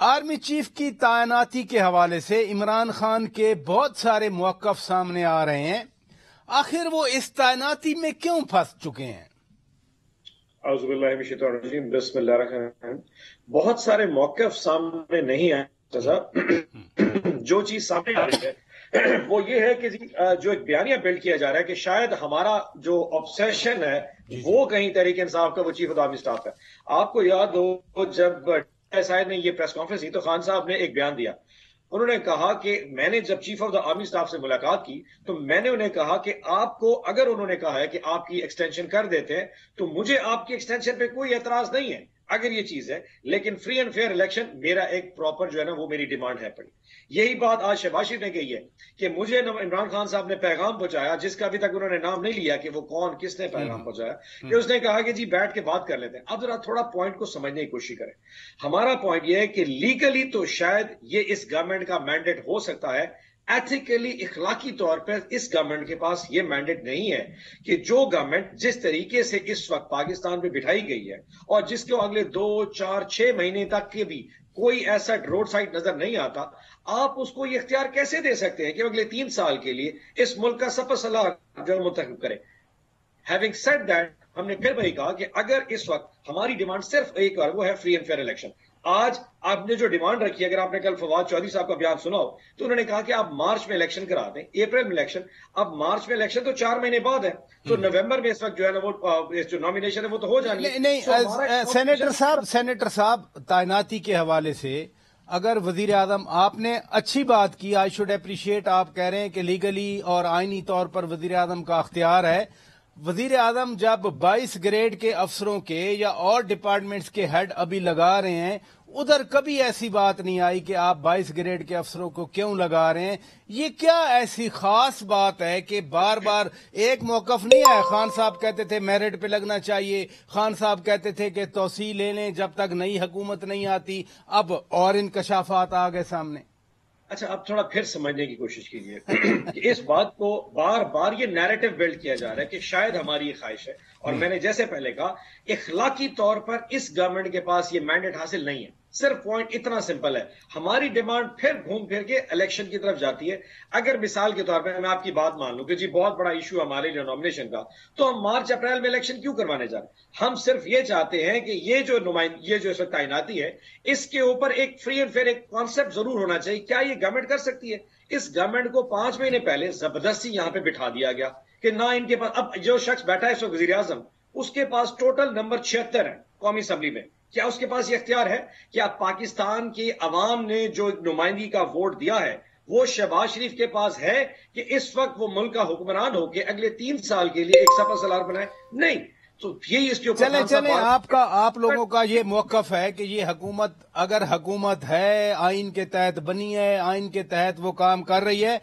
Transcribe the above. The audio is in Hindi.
आर्मी चीफ की तैनाती के हवाले से इमरान खान के बहुत सारे मौकफ सामने आ रहे हैं। आखिर वो इस तैनाती में क्यों फंस चुके हैं? बहुत सारे मौकफ सामने नहीं आए जो चीज़ सामने आ रही है वो ये है कि जो एक बयानिया बिल्ड किया जा रहा है कि शायद हमारा जो ऑब्सेशन है वो कहीं तरीके इंसाफ का वो चीफ ऑफ़ आर्मी स्टाफ है। आपको याद हो जब साहब ने ये प्रेस कॉन्फ्रेंस की तो खान साहब ने एक बयान दिया। उन्होंने कहा कि मैंने जब chief of the army staff से मुलाकात की तो मैंने उन्हें कहा कि आपको, अगर उन्होंने कहा है कि आपकी एक्सटेंशन कर देते हैं तो मुझे आपकी एक्सटेंशन पे कोई एतराज़ नहीं है। अगर ये चीज़ है लेकिन फ्री एंड फेयर इलेक्शन मेरा एक प्रॉपर जो है ना वो मेरी डिमांड है पड़ी। यही बात आज शहबाशी ने कही है कि मुझे इमरान खान साहब ने पैगाम पहुँचाया जिसका अभी तक उन्होंने नाम नहीं लिया कि वो कौन किसने पैगाम हम्म। पहुँचाया कि उसने कहा कि जी बैठ के बात कर लेते हैं। अब जरा थोड़ा पॉइंट को समझने की कोशिश करें। हमारा पॉइंट यह है कि लीगली तो शायद ये इस गवर्नमेंट का मैंडेट हो सकता है एथिकली इखलाकी तौर पर इस गवर्नमेंट के पास ये मैंडेट नहीं है कि जो गवर्नमेंट जिस तरीके से इस वक्त पाकिस्तान में बिठाई गई है और जिसके अगले दो चार छह महीने तक के भी कोई ऐसा रोड साइड नज़र नहीं आता आप उसको ये इख्तियार कैसे दे सकते हैं कि अगले तीन साल के लिए इस मुल्क का सपा सलाह मुंतब करे हैविंग सेड दैट हमने फिर वही कहा कि अगर इस वक्त हमारी डिमांड सिर्फ़ एक और वो है फ्री एंड फेयर इलेक्शन आज आपने जो डिमांड रखी अगर आपने कल फवाद चौधरी साहब का बयान सुना हो तो उन्होंने कहा कि आप मार्च में इलेक्शन करा दें अप्रैल में इलेक्शन अब मार्च में इलेक्शन तो चार महीने बाद है तो हम्म। नवंबर में इस वक्त जो है ना वो जो नॉमिनेशन है वो तो हो जानी नहीं, नहीं तो सेनेटर साहब सेनेटर साहब तैनाती के हवाले से अगर वज़ीर आज़म आपने अच्छी बात की आई शुड अप्रिशिएट आप कह रहे हैं कि लीगली और आईनी तौर पर वज़ीर आज़म का अख्तियार है वज़ीर आज़म जब 22 ग्रेड के अफसरों के या और डिपार्टमेंट्स के हेड अभी लगा रहे हैं, उधर कभी ऐसी बात नहीं आई कि आप 22 ग्रेड के अफसरों को क्यों लगा रहे हैं? ये क्या ऐसी खास बात है कि बार बार एक मौकफ नहीं आया? खान साहब कहते थे, मेरिट पे लगना चाहिए। खान साहब कहते थे कि तोसी ले लें जब तक नई हुकूमत नहीं आती। अब और इनकशाफात आ गए सामने। अच्छा आप थोड़ा फिर समझने की कोशिश कीजिए कि इस बात को बार बार ये नैरेटिव बिल्ड किया जा रहा है कि शायद हमारी ये ख्वाहिश है और हम्म। मैंने जैसे पहले कहा इखलाकी तौर पर इस गवर्नमेंट के पास ये मैंडेट हासिल नहीं है सिर्फ़ पॉइंट इतना सिंपल है। हमारी डिमांड फिर घूम फिर के इलेक्शन की तरफ़ जाती है। अगर मिसाल के तौर पर मैं आपकी बात मान लू कि जी बहुत बड़ा इशू हमारे लिए नॉमिनेशन का तो हम मार्च, अप्रैल में इलेक्शन क्यों करवाने जा रहे हम सिर्फ़ ये चाहते हैं कि ये जो नुमाइंद, ये जो तैनाती है, इसके ऊपर एक फ्री एंड फेयर एक कॉन्सेप्ट ज़रूर होना चाहिए। क्या ये गवर्नमेंट कर सकती है? इस गवर्नमेंट को पाँच महीने पहले ज़बरदस्ती यहाँ पर बिठा दिया गया कि ना इनके पास, अब जो शख्स बैठा है इस वक्त आज़म उसके पास टोटल नंबर छिहत्तर है, कौमी असम्बली में। क्या उसके पास ये अख्तियार है? कि आप पाकिस्तान की अवाम ने जो एक नुमाइंदगी का वोट दिया है वो शहबाज शरीफ के पास है कि इस वक्त वो मुल्क का हुक्मरान होकर अगले तीन साल के लिए एक सफ़ा सलार बनाए? नहीं। तो यही इसके ऊपर चले चले आपका आप लोगों का ये मौकफ है कि ये हुकूमत अगर हुकूमत है आइन के तहत बनी है आइन के तहत वो काम कर रही है